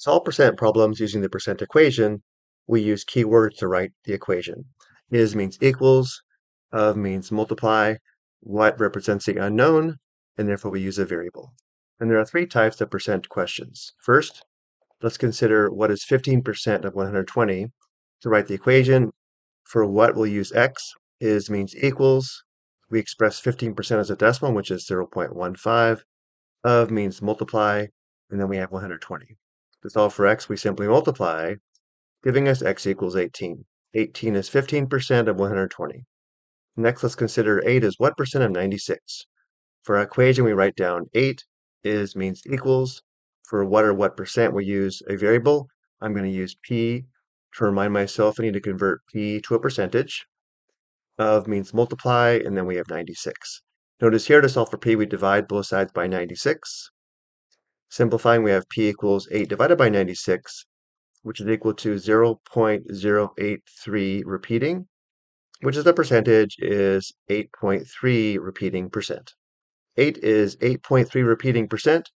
solve percent problems using the percent equation, we use keywords to write the equation. Is means equals, of means multiply, what represents the unknown, and therefore we use a variable. And there are three types of percent questions. First, let's consider what is 15% of 120. To write the equation, for what we'll use x, is means equals. We express 15% as a decimal, which is 0.15. Of means multiply, and then we have 120. To solve for x, we simply multiply, giving us x equals 18. 18 is 15% of 120. Next, let's consider 8 is what percent of 96? For our equation, we write down 8 is means equals. For what or what percent, we use a variable. I'm going to use p. To remind myself, I need to convert p to a percentage. Of means multiply, and then we have 96. Notice here to solve for p, we divide both sides by 96. Simplifying, we have p equals 8 divided by 96, which is equal to 0.083 repeating, which is the percentage is 8.3 repeating percent. 8 is 8.3 repeating percent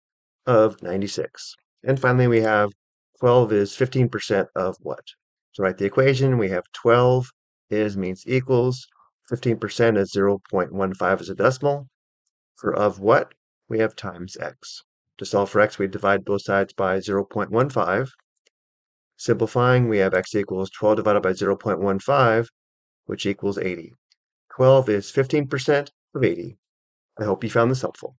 of 96. And finally, we have 12 is 15% of what? So write the equation, we have 12 is means equals, 15% is 0.15 as a decimal. For of what? We have times x. To solve for x, we divide both sides by 0.15. Simplifying, we have x equals 12 divided by 0.15, which equals 80. 12 is 15% of 80. I hope you found this helpful.